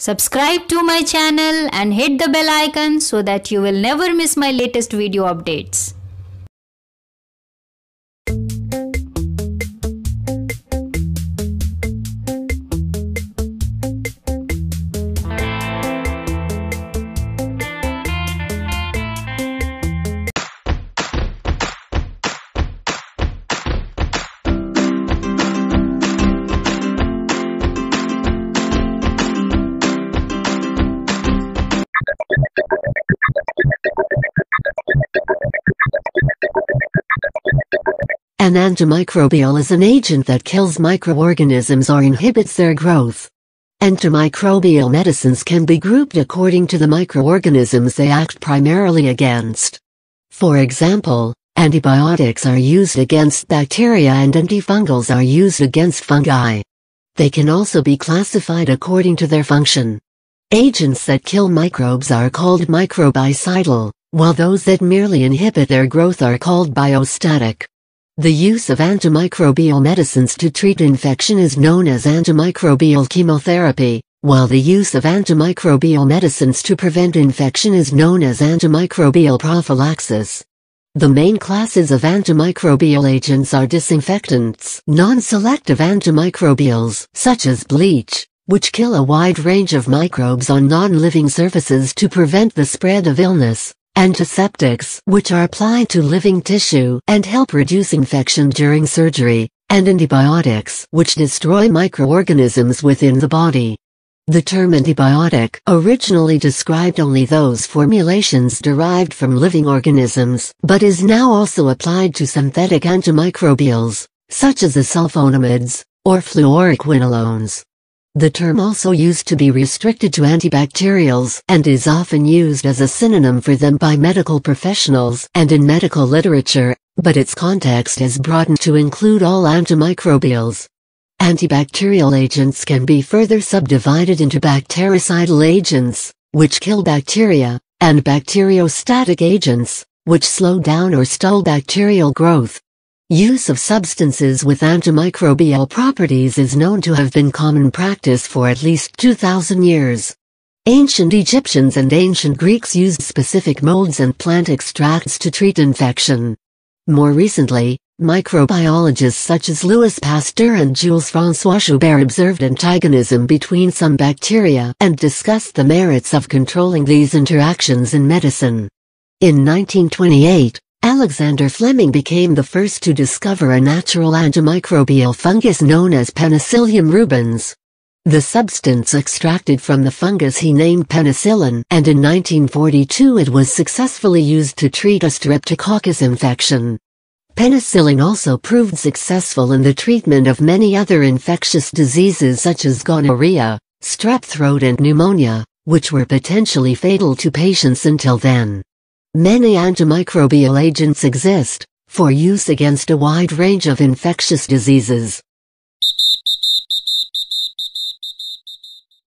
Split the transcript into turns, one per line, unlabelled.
Subscribe to my channel and hit the bell icon so that you will never miss my latest video updates.
An antimicrobial is an agent that kills microorganisms or inhibits their growth. Antimicrobial medicines can be grouped according to the microorganisms they act primarily against. For example, antibiotics are used against bacteria and antifungals are used against fungi. They can also be classified according to their function. Agents that kill microbes are called microbicidal, while those that merely inhibit their growth are called biostatic. The use of antimicrobial medicines to treat infection is known as antimicrobial chemotherapy, while the use of antimicrobial medicines to prevent infection is known as antimicrobial prophylaxis. The main classes of antimicrobial agents are disinfectants, non-selective antimicrobials, such as bleach, which kill a wide range of microbes on non-living surfaces to prevent the spread of illness, antiseptics, which are applied to living tissue and help reduce infection during surgery, and antibiotics, which destroy microorganisms within the body. The term antibiotic originally described only those formulations derived from living organisms, but is now also applied to synthetic antimicrobials, such as the sulfonamides, or fluoroquinolones. The term also used to be restricted to antibacterials and is often used as a synonym for them by medical professionals and in medical literature, but its context has broadened to include all antimicrobials. Antibacterial agents can be further subdivided into bactericidal agents, which kill bacteria, and bacteriostatic agents, which slow down or stall bacterial growth. Use of substances with antimicrobial properties is known to have been common practice for at least 2,000 years. Ancient Egyptians and ancient Greeks used specific molds and plant extracts to treat infection. More recently, microbiologists such as Louis Pasteur and Jules François Joubert observed antagonism between some bacteria and discussed the merits of controlling these interactions in medicine. In 1928, Alexander Fleming became the first to discover a natural antimicrobial fungus known as Penicillium rubens. The substance extracted from the fungus he named penicillin and in 1942 it was successfully used to treat a streptococcus infection. Penicillin also proved successful in the treatment of many other infectious diseases such as gonorrhea, strep throat and pneumonia, which were potentially fatal to patients until then. Many antimicrobial agents exist, for use against a wide range of infectious diseases.